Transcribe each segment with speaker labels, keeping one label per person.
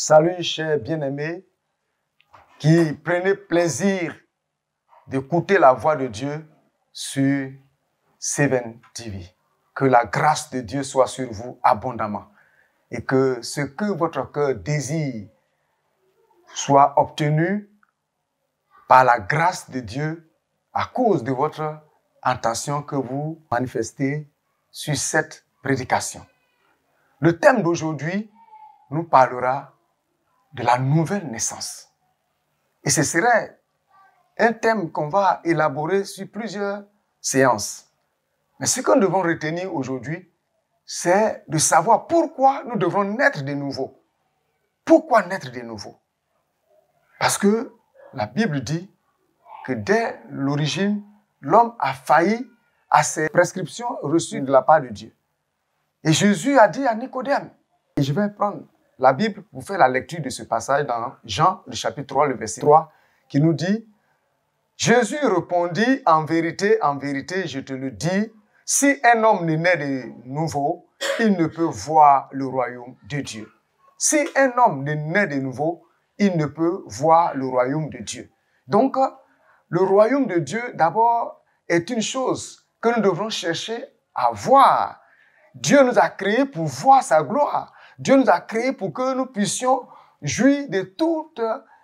Speaker 1: Salut, chers bien-aimés, qui prenez plaisir d'écouter la voix de Dieu sur Seven TV. Que la grâce de Dieu soit sur vous abondamment et que ce que votre cœur désire soit obtenu par la grâce de Dieu à cause de votre intention que vous manifestez sur cette prédication. Le thème d'aujourd'hui nous parlera de la nouvelle naissance. Et ce serait un thème qu'on va élaborer sur plusieurs séances. Mais ce que nous devons retenir aujourd'hui, c'est de savoir pourquoi nous devons naître de nouveau. Pourquoi naître de nouveau? Parce que la Bible dit que dès l'origine, l'homme a failli à ses prescriptions reçues de la part de Dieu. Et Jésus a dit à Nicodème, et je vais prendre la Bible pour faire la lecture de ce passage dans Jean, le chapitre 3, le verset 3, qui nous dit, Jésus répondit, en vérité, en vérité, je te le dis, si un homme n'est né de nouveau, il ne peut voir le royaume de Dieu. Si un homme n'est né de nouveau, il ne peut voir le royaume de Dieu. Donc, le royaume de Dieu, d'abord, est une chose que nous devrons chercher à voir. Dieu nous a créés pour voir sa gloire. Dieu nous a créés pour que nous puissions jouir de toutes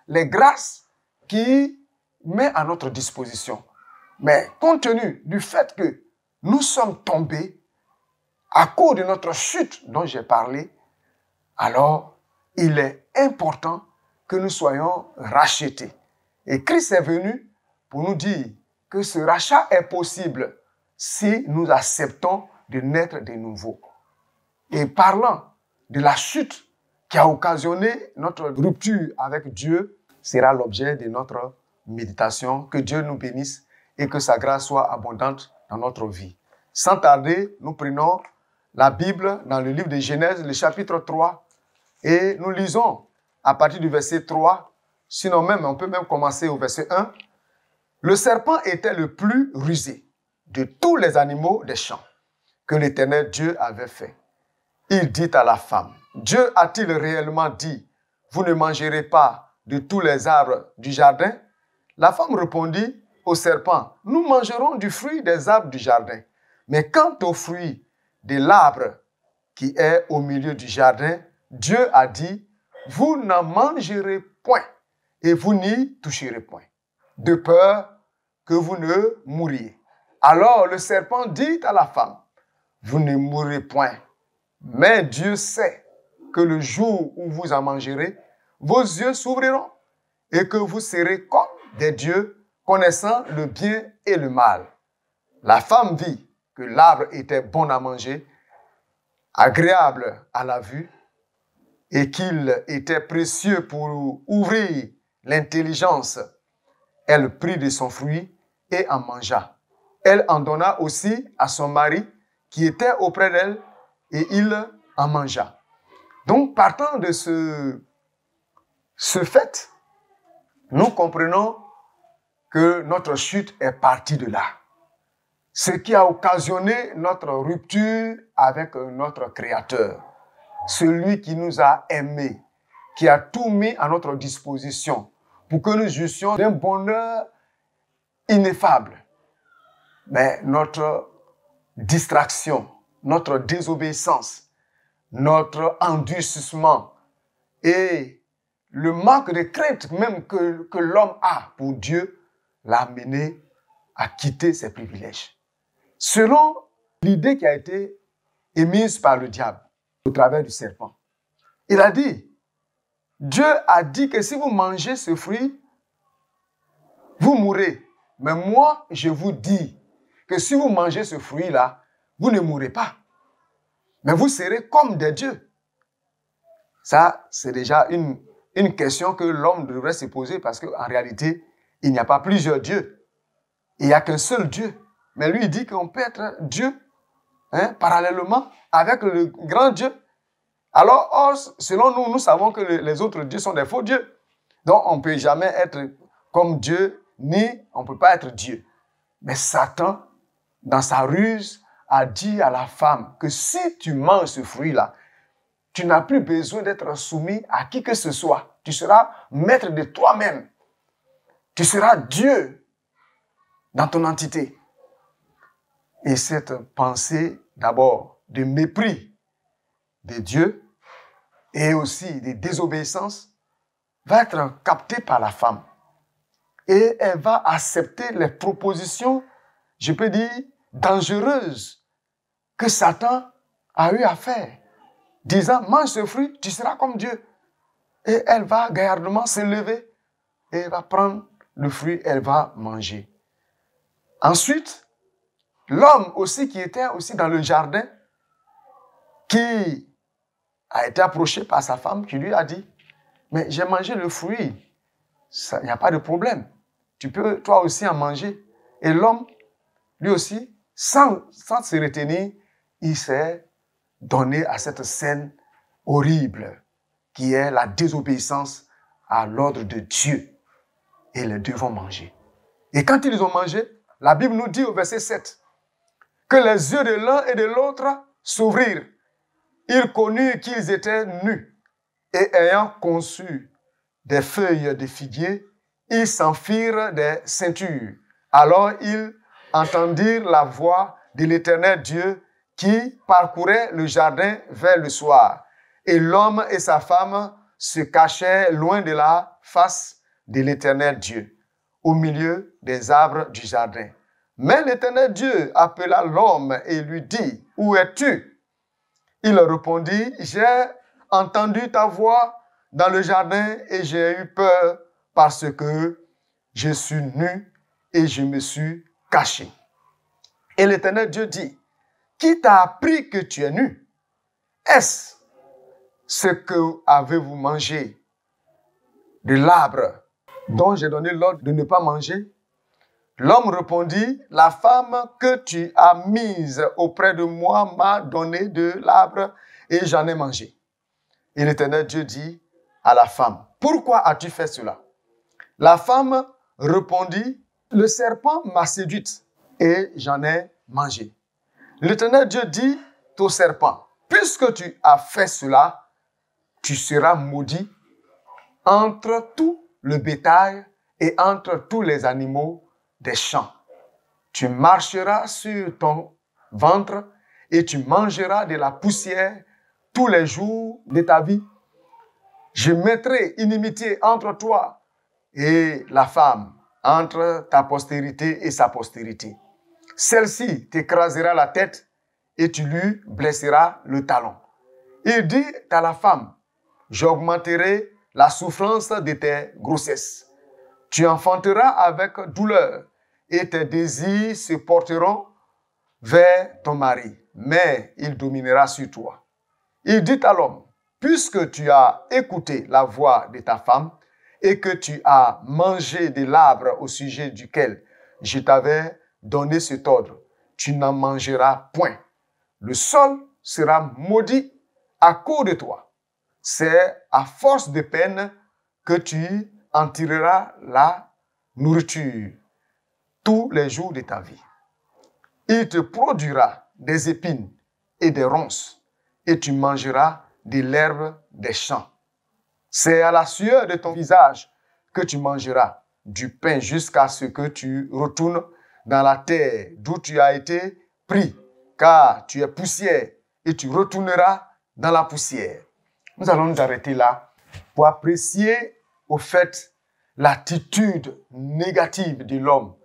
Speaker 1: les grâces qui met à notre disposition. Mais compte tenu du fait que nous sommes tombés à cause de notre chute dont j'ai parlé, alors il est important que nous soyons rachetés. Et Christ est venu pour nous dire que ce rachat est possible si nous acceptons de naître de nouveau. Et parlant de la chute qui a occasionné notre rupture avec Dieu, sera l'objet de notre méditation. Que Dieu nous bénisse et que sa grâce soit abondante dans notre vie. Sans tarder, nous prenons la Bible dans le livre de Genèse, le chapitre 3, et nous lisons à partir du verset 3, sinon même, on peut même commencer au verset 1. Le serpent était le plus rusé de tous les animaux des champs que l'Éternel Dieu avait fait. Il dit à la femme, Dieu a-t-il réellement dit, vous ne mangerez pas de tous les arbres du jardin? La femme répondit au serpent, nous mangerons du fruit des arbres du jardin. Mais quant au fruit de l'arbre qui est au milieu du jardin, Dieu a dit, vous n'en mangerez point et vous n'y toucherez point, de peur que vous ne mouriez. Alors le serpent dit à la femme, vous ne mourrez point, mais Dieu sait que le jour où vous en mangerez, vos yeux s'ouvriront et que vous serez comme des dieux, connaissant le bien et le mal. La femme vit que l'arbre était bon à manger, agréable à la vue, et qu'il était précieux pour ouvrir l'intelligence. Elle prit de son fruit et en mangea. Elle en donna aussi à son mari qui était auprès d'elle et il en mangea. Donc, partant de ce, ce fait, nous comprenons que notre chute est partie de là. Ce qui a occasionné notre rupture avec notre Créateur, celui qui nous a aimés, qui a tout mis à notre disposition pour que nous jouissions d'un bonheur ineffable. Mais notre distraction, notre désobéissance, notre endurcissement et le manque de crainte même que, l'homme a pour Dieu l'a amené à quitter ses privilèges. Selon l'idée qui a été émise par le diable au travers du serpent, il a dit, Dieu a dit que si vous mangez ce fruit, vous mourrez. Mais moi, je vous dis que si vous mangez ce fruit-là, vous ne mourrez pas. Mais vous serez comme des dieux. Ça, c'est déjà une, une question que l'homme devrait se poser parce qu'en réalité, il n'y a pas plusieurs dieux. Il n'y a qu'un seul Dieu. Mais lui, il dit qu'on peut être Dieu hein, parallèlement avec le grand Dieu. Alors, selon nous, nous savons que les autres dieux sont des faux dieux. Donc, on ne peut jamais être comme Dieu, ni on ne peut pas être Dieu. Mais Satan, dans sa ruse, a dit à la femme que si tu manges ce fruit-là, tu n'as plus besoin d'être soumis à qui que ce soit. Tu seras maître de toi-même. Tu seras Dieu dans ton entité. Et cette pensée, d'abord, de mépris de Dieu et aussi de désobéissance, va être captée par la femme. Et elle va accepter les propositions, je peux dire, dangereuses que Satan a eu à faire, disant, mange ce fruit, tu seras comme Dieu. Et elle va gaillardement se lever et va prendre le fruit, elle va manger. Ensuite, l'homme aussi qui était aussi dans le jardin, qui a été approché par sa femme, qui lui a dit, mais j'ai mangé le fruit, il n'y a pas de problème. Tu peux toi aussi en manger. Et l'homme, lui aussi, sans, sans se retenir, il s'est donné à cette scène horrible qui est la désobéissance à l'ordre de Dieu. Et les deux vont manger. Et quand ils ont mangé, la Bible nous dit au verset 7 que les yeux de l'un et de l'autre s'ouvrirent. Ils connurent qu'ils étaient nus et ayant conçu des feuilles de figuier, ils s'enfirent des ceintures. Alors ils entendirent la voix de l'éternel Dieu qui parcourait le jardin vers le soir. Et l'homme et sa femme se cachaient loin de la face de l'éternel Dieu, au milieu des arbres du jardin. Mais l'éternel Dieu appela l'homme et lui dit, Où es-tu? Il répondit, J'ai entendu ta voix dans le jardin et j'ai eu peur parce que je suis nu et je me suis caché. Et l'éternel Dieu dit, qui t'a appris que tu es nu? Est-ce ce que avez-vous mangé de l'arbre dont j'ai donné l'ordre de ne pas manger? L'homme répondit, la femme que tu as mise auprès de moi m'a donné de l'arbre et j'en ai mangé. Et l'Éternel Dieu dit à la femme, pourquoi as-tu fait cela? La femme répondit, le serpent m'a séduite et j'en ai mangé. L'Éternel Dieu dit au serpent, puisque tu as fait cela, tu seras maudit entre tout le bétail et entre tous les animaux des champs. Tu marcheras sur ton ventre et tu mangeras de la poussière tous les jours de ta vie. Je mettrai inimitié entre toi et la femme, entre ta postérité et sa postérité. Celle-ci t'écrasera la tête et tu lui blesseras le talon. Il dit à la femme, j'augmenterai la souffrance de tes grossesses. Tu enfanteras avec douleur et tes désirs se porteront vers ton mari, mais il dominera sur toi. Il dit à l'homme, puisque tu as écouté la voix de ta femme et que tu as mangé de l'arbre au sujet duquel je t'avais donné cet ordre, tu n'en mangeras point. Le sol sera maudit à cause de toi. C'est à force de peine que tu en tireras la nourriture tous les jours de ta vie. Il te produira des épines et des ronces et tu mangeras de l'herbe des champs. C'est à la sueur de ton visage que tu mangeras du pain jusqu'à ce que tu retournes dans la terre d'où tu as été pris, car tu es poussière et tu retourneras dans la poussière. Nous allons nous arrêter là pour apprécier au fait l'attitude négative de l'homme,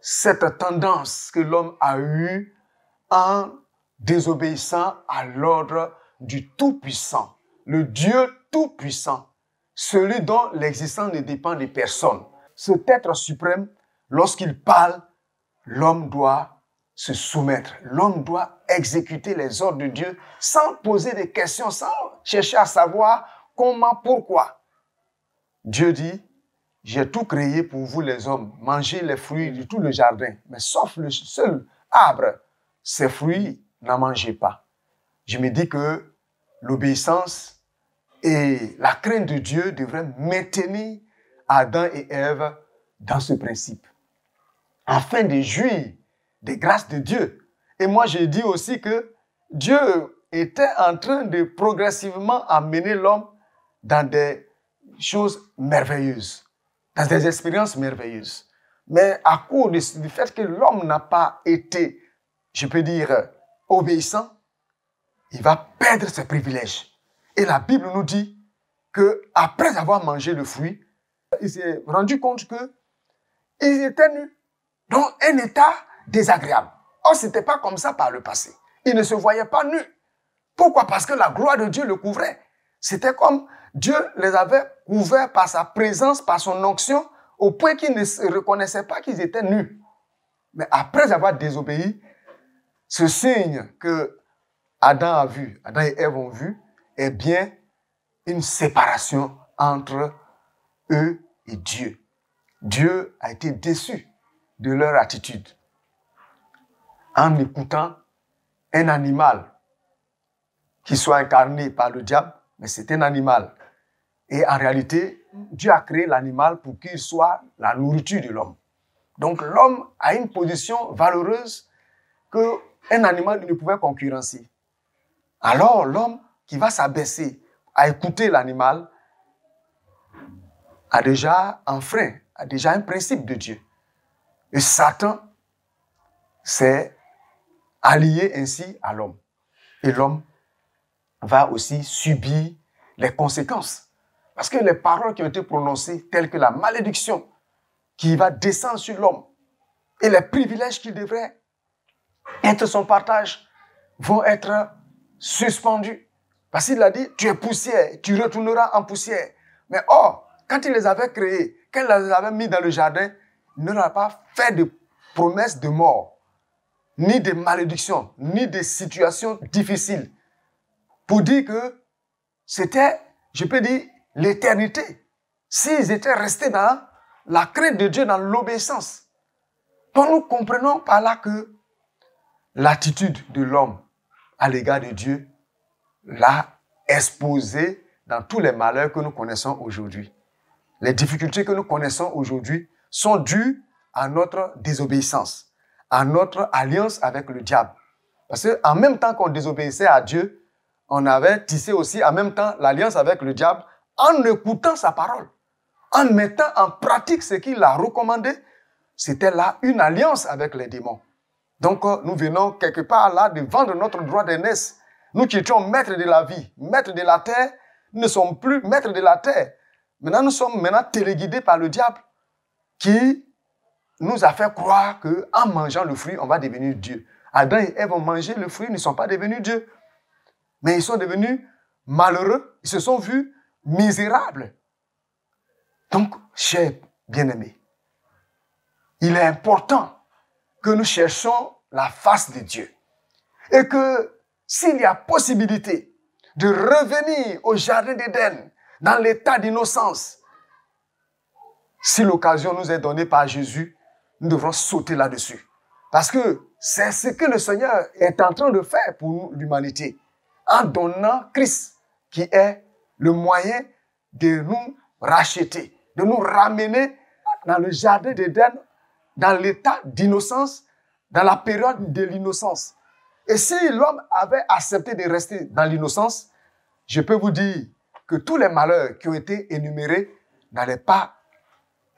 Speaker 1: cette tendance que l'homme a eue en désobéissant à l'ordre du Tout-Puissant, le Dieu Tout-Puissant, celui dont l'existence ne dépend de personne. Cet être suprême, lorsqu'il parle, l'homme doit se soumettre. L'homme doit exécuter les ordres de Dieu sans poser des questions, sans chercher à savoir comment, pourquoi. Dieu dit, j'ai tout créé pour vous les hommes, mangez les fruits de tout le jardin, mais sauf le seul arbre, ces fruits n'en mangez pas. Je me dis que l'obéissance et la crainte de Dieu devraient maintenir Adam et Ève dans ce principe, afin de jouir des grâces de Dieu. Et moi, je dis aussi que Dieu était en train de progressivement amener l'homme dans des choses merveilleuses, dans des expériences merveilleuses. Mais à cause du fait que l'homme n'a pas été, je peux dire, obéissant, il va perdre ses privilèges. Et la Bible nous dit que après avoir mangé le fruit, il s'est rendu compte que ils étaient nus, dans un état désagréable. Or, ce n'était pas comme ça par le passé. Il ne se voyait pas nus. Pourquoi? Parce que la gloire de Dieu le couvrait. C'était comme Dieu les avait couverts par sa présence, par son onction, au point qu'ils ne se reconnaissaient pas qu'ils étaient nus. Mais après avoir désobéi, ce signe que Adam a vu, Adam et Ève ont vu, est bien une séparation entre eux et Dieu. Dieu a été déçu de leur attitude en écoutant un animal qui soit incarné par le diable, mais c'est un animal. Et en réalité, Dieu a créé l'animal pour qu'il soit la nourriture de l'homme. Donc l'homme a une position valeureuse que un animal ne pouvait concurrencer. Alors l'homme qui va s'abaisser à écouter l'animal a déjà un frein, a déjà un principe de Dieu. Et Satan s'est allié ainsi à l'homme. Et l'homme va aussi subir les conséquences. Parce que les paroles qui ont été prononcées, telles que la malédiction qui va descendre sur l'homme et les privilèges qui devraient être son partage, vont être suspendus. Parce qu'il a dit, tu es poussière, tu retourneras en poussière. Mais or, quand il les avait créés, quand il les avait mis dans le jardin, n'aura pas fait de promesses de mort, ni de malédiction, ni de situations difficiles. Pour dire que c'était, je peux dire, l'éternité. S'ils étaient restés dans la crainte de Dieu, dans l'obéissance. Donc nous comprenons par là que l'attitude de l'homme à l'égard de Dieu l'a exposé dans tous les malheurs que nous connaissons aujourd'hui. Les difficultés que nous connaissons aujourd'hui sont dues à notre désobéissance, à notre alliance avec le diable. Parce qu'en même temps qu'on désobéissait à Dieu, on avait tissé aussi en même temps l'alliance avec le diable en écoutant sa parole, en mettant en pratique ce qu'il a recommandé. C'était là une alliance avec les démons. Donc, euh, nous venons quelque part là de vendre notre droit d'aînesse. Nous qui étions maîtres de la vie, maîtres de la terre, nous ne sommes plus maîtres de la terre. Maintenant, nous sommes maintenant téléguidés par le diable qui nous a fait croire qu'en mangeant le fruit, on va devenir Dieu. Adam et Ève ont mangé le fruit, ils ne sont pas devenus Dieu. Mais ils sont devenus malheureux, ils se sont vus misérables. Donc, chers bien-aimés, il est important que nous cherchons la face de Dieu. Et que s'il y a possibilité de revenir au jardin d'Éden dans l'état d'innocence, si l'occasion nous est donnée par Jésus, nous devrons sauter là-dessus. Parce que c'est ce que le Seigneur est en train de faire pour l'humanité, en donnant Christ, qui est le moyen de nous racheter, de nous ramener dans le jardin d'Éden dans l'état d'innocence, dans la période de l'innocence. Et si l'homme avait accepté de rester dans l'innocence, je peux vous dire que tous les malheurs qui ont été énumérés n'allaient pas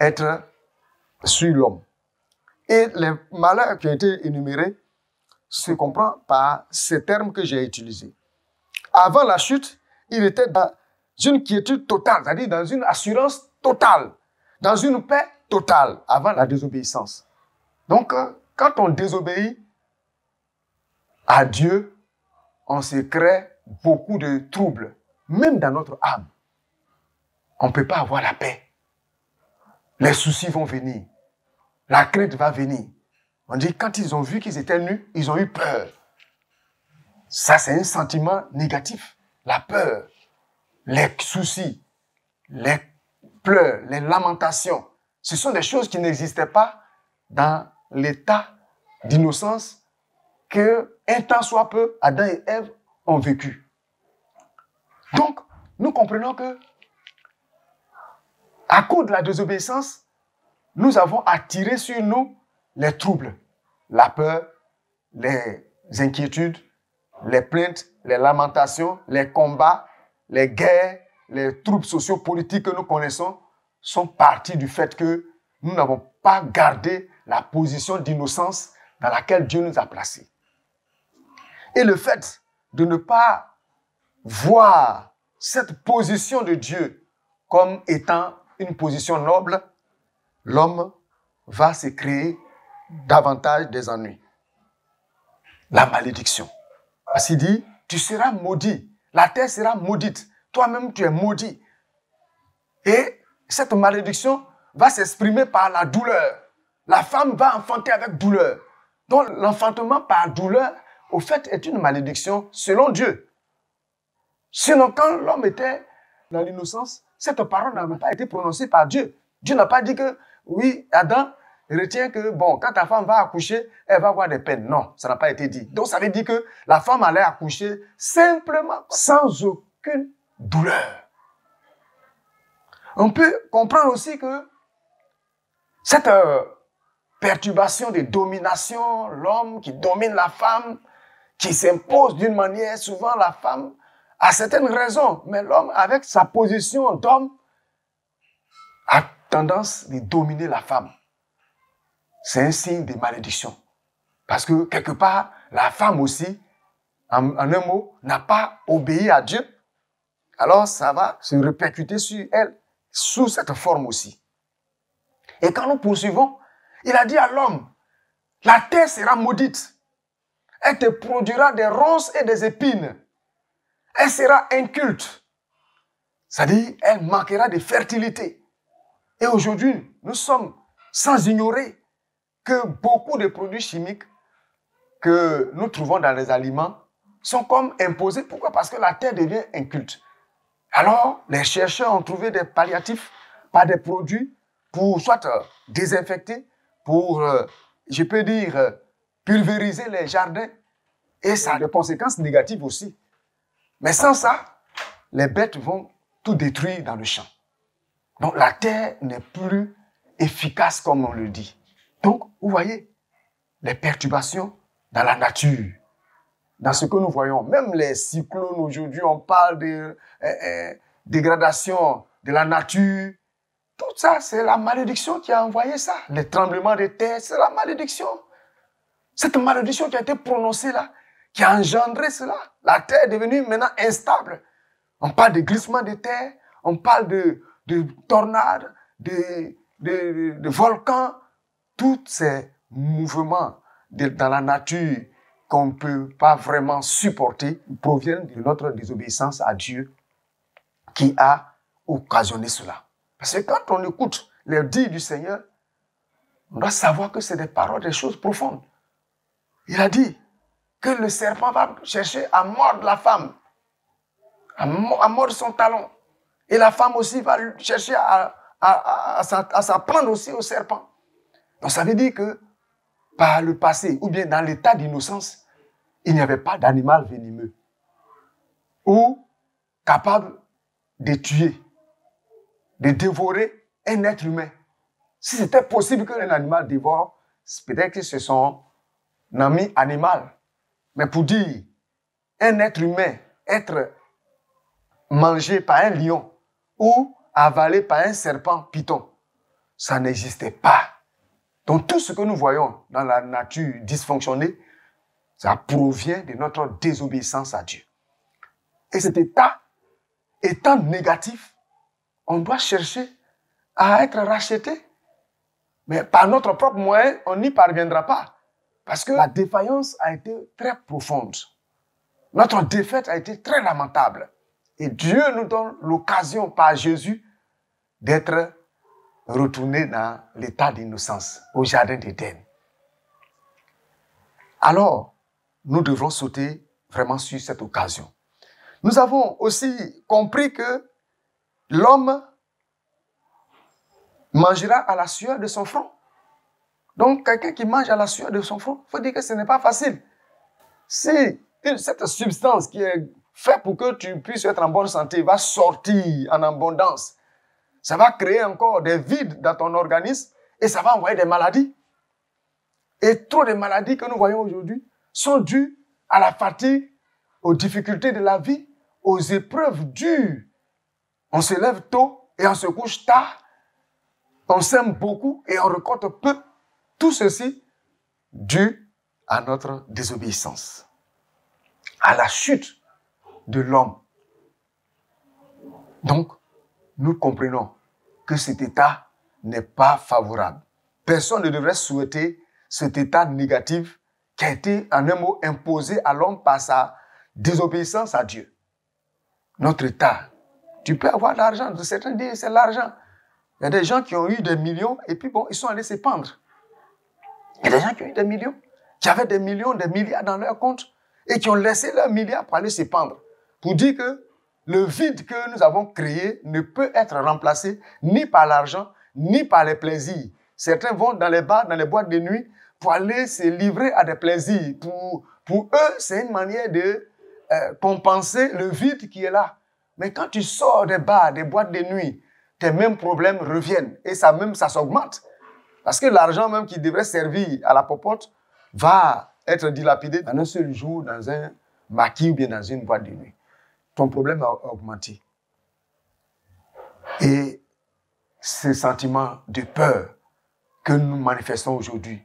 Speaker 1: être sur l'homme. Et les malheurs qui ont été énumérés se comprend par ces termes que j'ai utilisés. Avant la chute, il était dans une quiétude totale, c'est-à-dire dans une assurance totale, dans une paix totale avant la désobéissance. Donc, euh, quand on désobéit à Dieu, on se crée beaucoup de troubles, même dans notre âme. On ne peut pas avoir la paix. Les soucis vont venir. La crainte va venir. On dit, quand ils ont vu qu'ils étaient nus, ils ont eu peur. Ça, c'est un sentiment négatif. La peur, les soucis, les pleurs, les lamentations. Ce sont des choses qui n'existaient pas dans l'état d'innocence que un temps soit peu Adam et Ève ont vécu. Donc, nous comprenons que à cause de la désobéissance, nous avons attiré sur nous les troubles, la peur, les inquiétudes, les plaintes les lamentations, les combats, les guerres, les troubles sociopolitiques que nous connaissons sont partis du fait que nous n'avons pas gardé la position d'innocence dans laquelle Dieu nous a placés. Et le fait de ne pas voir cette position de Dieu comme étant une position noble, l'homme va se créer davantage des ennuis. La malédiction. Parce dit, tu seras maudit. La terre sera maudite. Toi-même, tu es maudit. Et cette malédiction va s'exprimer par la douleur. La femme va enfanter avec douleur. Donc l'enfantement par douleur, au fait, est une malédiction selon Dieu. Sinon, quand l'homme était dans l'innocence, cette parole n'a pas été prononcée par Dieu. Dieu n'a pas dit que, oui, Adam, retiens que, bon, quand ta femme va accoucher, elle va avoir des peines. Non, ça n'a pas été dit. Donc, ça veut dire que la femme allait accoucher simplement, sans aucune douleur. On peut comprendre aussi que cette euh, perturbation de domination, l'homme qui domine la femme, qui s'impose d'une manière, souvent la femme a certaines raisons, mais l'homme, avec sa position d'homme, a tendance de dominer la femme. C'est un signe de malédiction. Parce que quelque part, la femme aussi, en, en un mot, n'a pas obéi à Dieu. Alors ça va se répercuter sur elle sous cette forme aussi. Et quand nous poursuivons, il a dit à l'homme, la terre sera maudite. Elle te produira des ronces et des épines. Elle sera inculte. C'est-à-dire, elle manquera de fertilité. Et aujourd'hui, nous sommes sans ignorer que beaucoup de produits chimiques que nous trouvons dans les aliments sont comme imposés. Pourquoi? Parce que la terre devient inculte. Alors, les chercheurs ont trouvé des palliatifs par des produits pour soit euh, désinfecter, pour, euh, je peux dire, euh, pulvériser les jardins. Et ça a des conséquences négatives aussi. Mais sans ça, les bêtes vont tout détruire dans le champ. Donc la terre n'est plus efficace comme on le dit. Donc, vous voyez, les perturbations dans la nature, dans ce que nous voyons, même les cyclones aujourd'hui, on parle de dégradation de la nature, tout ça, c'est la malédiction qui a envoyé ça. Les tremblements de terre, c'est la malédiction. Cette malédiction qui a été prononcée là, qui a engendré cela. La terre est devenue maintenant instable. On parle de glissement de terre, on parle de, de tornades, de, de, volcans. Tous ces mouvements dans la nature qu'on ne peut pas vraiment supporter proviennent de notre désobéissance à Dieu qui a occasionné cela. Parce que quand on écoute les dits du Seigneur, on doit savoir que c'est des paroles, des choses profondes. Il a dit que le serpent va chercher à mordre la femme, à, mordre son talon. Et la femme aussi va chercher à, à, à s'apprendre aussi au serpent. Donc ça veut dire que par le passé, ou bien dans l'état d'innocence, il n'y avait pas d'animal venimeux ou capable de tuer de dévorer un être humain. Si c'était possible qu'un animal dévore, peut-être que c'est son ami animal. Mais pour dire un être humain être mangé par un lion ou avalé par un serpent python, ça n'existait pas. Donc tout ce que nous voyons dans la nature dysfonctionnée, ça provient de notre désobéissance à Dieu. Et cet état étant négatif, on doit chercher à être racheté. Mais par notre propre moyen, on n'y parviendra pas. Parce que la défaillance a été très profonde. Notre défaite a été très lamentable. Et Dieu nous donne l'occasion par Jésus d'être retourné dans l'état d'innocence, au jardin d'Éden. Alors, nous devrons sauter vraiment sur cette occasion. Nous avons aussi compris que l'homme mangera à la sueur de son front. Donc, quelqu'un qui mange à la sueur de son front, il faut dire que ce n'est pas facile. Si cette substance qui est faite pour que tu puisses être en bonne santé va sortir en abondance, ça va créer encore des vides dans ton organisme et ça va envoyer des maladies. Et trop de maladies que nous voyons aujourd'hui sont dues à la fatigue aux difficultés de la vie, aux épreuves dures. On se lève tôt et on se couche tard. On sème beaucoup et on récolte peu. Tout ceci dû à notre désobéissance, à la chute de l'homme. Donc, nous comprenons que cet état n'est pas favorable. Personne ne devrait souhaiter cet état négatif qui a été, en un mot, imposé à l'homme par sa désobéissance à Dieu. Notre état. Tu peux avoir de l'argent. Certains disent c'est l'argent. Il y a des gens qui ont eu des millions et puis bon, ils sont allés se pendre. Il y a des gens qui ont eu des millions, qui avaient des millions, des milliards dans leur compte et qui ont laissé leurs milliards pour aller se pendre. Pour dire que le vide que nous avons créé ne peut être remplacé ni par l'argent, ni par les plaisirs. Certains vont dans les bars, dans les boîtes de nuit pour aller se livrer à des plaisirs. Pour, pour eux, c'est une manière de euh, compenser le vide qui est là. Mais quand tu sors des bars, des boîtes de nuit, tes mêmes problèmes reviennent et ça même, ça s'augmente. Parce que l'argent même qui devrait servir à la popote va être dilapidé en un seul jour dans un maquis ou bien dans une boîte de nuit. Ton problème a augmenté. Et ce sentiment de peur que nous manifestons aujourd'hui,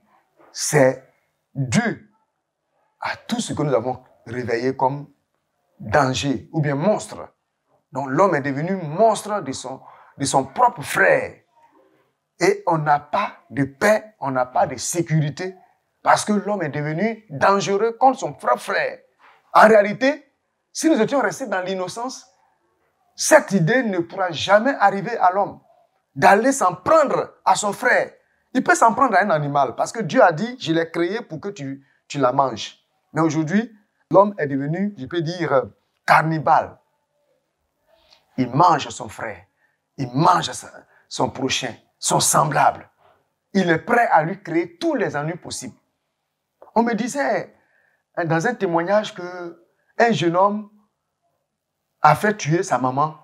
Speaker 1: c'est dû à tout ce que nous avons réveillé comme danger ou bien monstre. Donc l'homme est devenu monstre de son, de son propre frère. Et on n'a pas de paix, on n'a pas de sécurité parce que l'homme est devenu dangereux contre son propre frère. En réalité, si nous étions restés dans l'innocence, cette idée ne pourra jamais arriver à l'homme d'aller s'en prendre à son frère. Il peut s'en prendre à un animal parce que Dieu a dit, je l'ai créé pour que tu, tu la manges. Mais aujourd'hui, l'homme est devenu, je peux dire, cannibale. Il mange son frère, il mange son prochain, son semblable. Il est prêt à lui créer tous les ennuis possibles. On me disait hein, dans un témoignage que un jeune homme a fait tuer sa maman.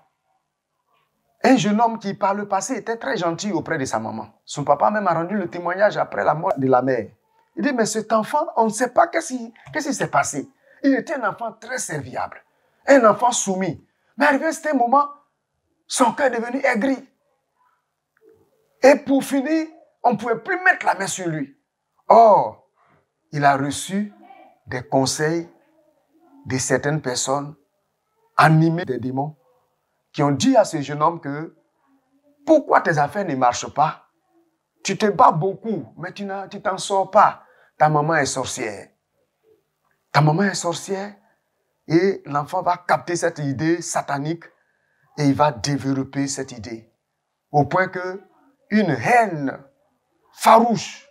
Speaker 1: Un jeune homme qui, par le passé, était très gentil auprès de sa maman. Son papa même a rendu le témoignage après la mort de la mère. Il dit, mais cet enfant, on ne sait pas qu'est-ce qui s'est passé. Il était un enfant très serviable, un enfant soumis. Mais arrivé à ce moment, son cœur est devenu aigri. Et pour finir, on ne pouvait plus mettre la main sur lui. Or, il a reçu des conseils de certaines personnes animées des démons qui ont dit à ce jeune homme que pourquoi tes affaires ne marchent pas? Tu te bats beaucoup, mais tu t'en sors pas. Ta maman est sorcière. Ta maman est sorcière et l'enfant va capter cette idée satanique et il va développer cette idée. Au point que une haine farouche,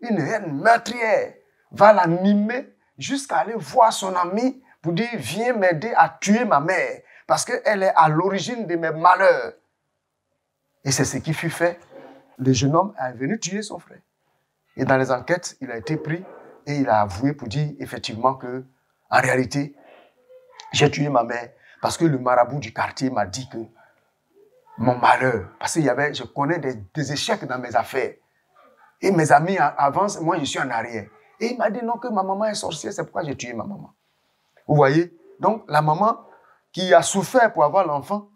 Speaker 1: une haine meurtrière va l'animer jusqu'à aller voir son ami pour dire, viens m'aider à tuer ma mère, parce qu'elle est à l'origine de mes malheurs. Et c'est ce qui fut fait. Le jeune homme est venu tuer son frère. Et dans les enquêtes, il a été pris et il a avoué pour dire effectivement que, en réalité, j'ai tué ma mère parce que le marabout du quartier m'a dit que mon malheur, parce qu'il y avait, je connais des, des, échecs dans mes affaires. Et mes amis avancent, moi je suis en arrière. Et il m'a dit non, que ma maman est sorcière, c'est pourquoi j'ai tué ma maman. Vous voyez? Donc la maman qui a souffert pour avoir l'enfant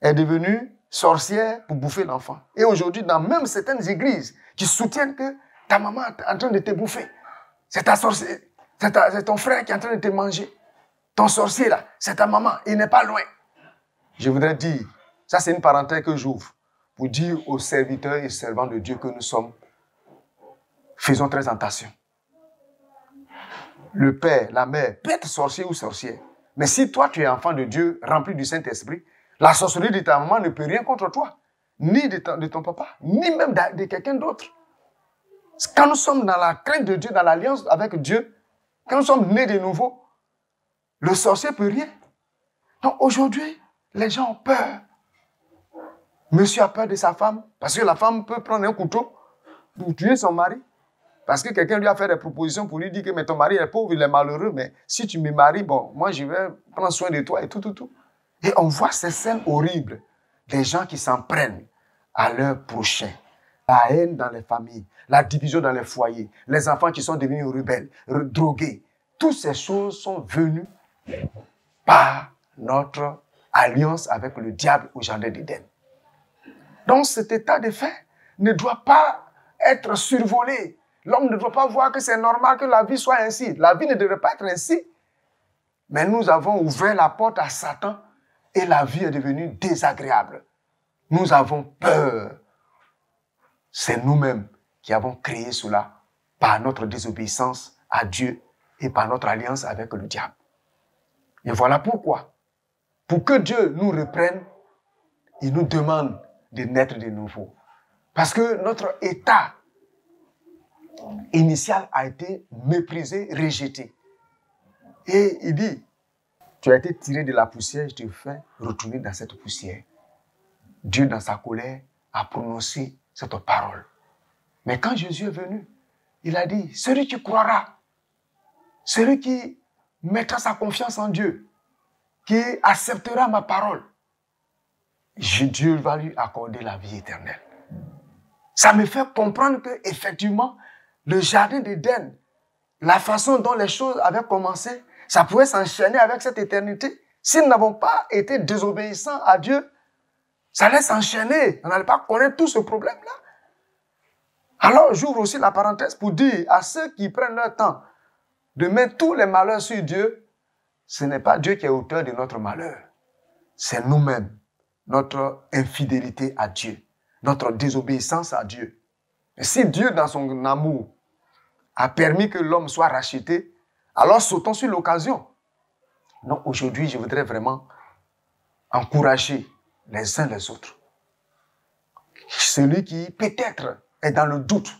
Speaker 1: est devenue sorcière pour bouffer l'enfant. Et aujourd'hui, dans même certaines églises qui soutiennent que ta maman est en train de te bouffer, c'est ta sorcière, c'est ton frère qui est en train de te manger. Ton sorcier là, c'est ta maman, il n'est pas loin. Je voudrais dire, ça c'est une parenthèse que j'ouvre, pour dire aux serviteurs et servants de Dieu que nous sommes, faisons très attention le père, la mère peut être sorcier ou sorcière. Mais si toi, tu es enfant de Dieu, rempli du Saint-Esprit, la sorcellerie de ta maman ne peut rien contre toi, ni de ton, papa, ni même de, quelqu'un d'autre. Quand nous sommes dans la crainte de Dieu, dans l'alliance avec Dieu, quand nous sommes nés de nouveau, le sorcier peut rien. Donc aujourd'hui, les gens ont peur. Monsieur a peur de sa femme, parce que la femme peut prendre un couteau pour tuer son mari. Parce que quelqu'un lui a fait des propositions pour lui dire que mais ton mari est pauvre, il est malheureux, mais si tu me maries, bon, moi je vais prendre soin de toi et tout, tout, tout. Et on voit ces scènes horribles des gens qui s'en prennent à leur prochain. La haine dans les familles, la division dans les foyers, les enfants qui sont devenus rebelles, drogués. Toutes ces choses sont venues par notre alliance avec le diable au jardin d'Éden. Donc cet état de fait ne doit pas être survolé. L'homme ne doit pas voir que c'est normal que la vie soit ainsi. La vie ne devrait pas être ainsi. Mais nous avons ouvert la porte à Satan et la vie est devenue désagréable. Nous avons peur. C'est nous-mêmes qui avons créé cela par notre désobéissance à Dieu et par notre alliance avec le diable. Et voilà pourquoi. Pour que Dieu nous reprenne, il nous demande de naître de nouveau. Parce que notre état initial a été méprisé, rejeté. Et il dit, tu as été tiré de la poussière, je te fais retourner dans cette poussière. Dieu, dans sa colère, a prononcé cette parole. Mais quand Jésus est venu, il a dit, celui qui croira, celui qui mettra sa confiance en Dieu, qui acceptera ma parole, Dieu va lui accorder la vie éternelle. Ça me fait comprendre que effectivement, le jardin d'Éden, la façon dont les choses avaient commencé, ça pouvait s'enchaîner avec cette éternité. Si nous n'avons pas été désobéissants à Dieu, ça allait s'enchaîner. On n'allait pas connaître tout ce problème-là. Alors, j'ouvre aussi la parenthèse pour dire à ceux qui prennent leur temps de mettre tous les malheurs sur Dieu, ce n'est pas Dieu qui est auteur de notre malheur. C'est nous-mêmes, notre infidélité à Dieu, notre désobéissance à Dieu. Si Dieu, dans son amour, a permis que l'homme soit racheté, alors sautons sur l'occasion. Donc aujourd'hui, je voudrais vraiment encourager les uns les autres. Celui qui peut-être est dans le doute,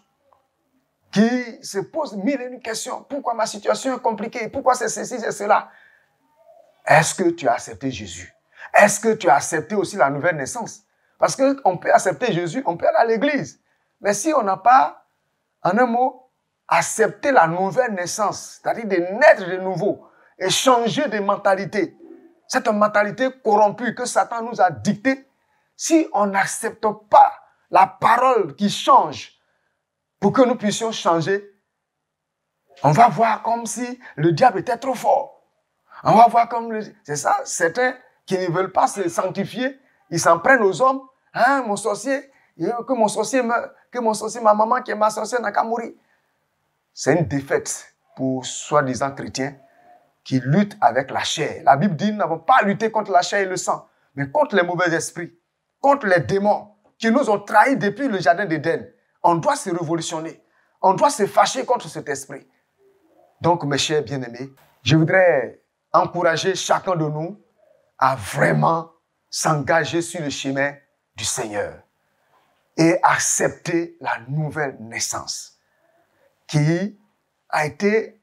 Speaker 1: qui se pose mille et une questions. Pourquoi ma situation est compliquée? Pourquoi c'est ceci, c'est cela? Est-ce que tu as accepté Jésus? Est-ce que tu as accepté aussi la nouvelle naissance? Parce qu'on peut accepter Jésus, on peut aller à l'église. Mais si on n'a pas, en un mot, accepté la nouvelle naissance, c'est-à-dire de naître de nouveau et changer de mentalité, cette mentalité corrompue que Satan nous a dictée, si on n'accepte pas la parole qui change pour que nous puissions changer, on va voir comme si le diable était trop fort. On va voir comme... C'est ça, certains qui ne veulent pas se sanctifier, ils s'en prennent aux hommes. Hein, mon sorcier, que mon sorcier, que mon sorcier, ma maman qui est ma sorcière n'a qu'à mourir. C'est une défaite pour soi-disant chrétiens qui luttent avec la chair. La Bible dit, nous n'avons pas lutté contre la chair et le sang, mais contre les mauvais esprits, contre les démons qui nous ont trahis depuis le jardin d'Éden. On doit se révolutionner. On doit se fâcher contre cet esprit. Donc, mes chers bien-aimés, je voudrais encourager chacun de nous à vraiment s'engager sur le chemin du Seigneur et accepter la nouvelle naissance qui a été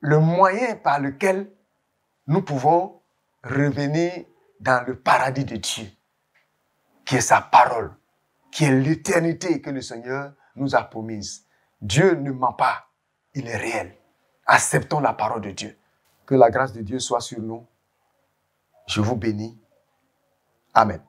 Speaker 1: le moyen par lequel nous pouvons revenir dans le paradis de Dieu, qui est sa parole, qui est l'éternité que le Seigneur nous a promise. Dieu ne ment pas, il est réel. Acceptons la parole de Dieu. Que la grâce de Dieu soit sur nous. Je vous bénis. Amen.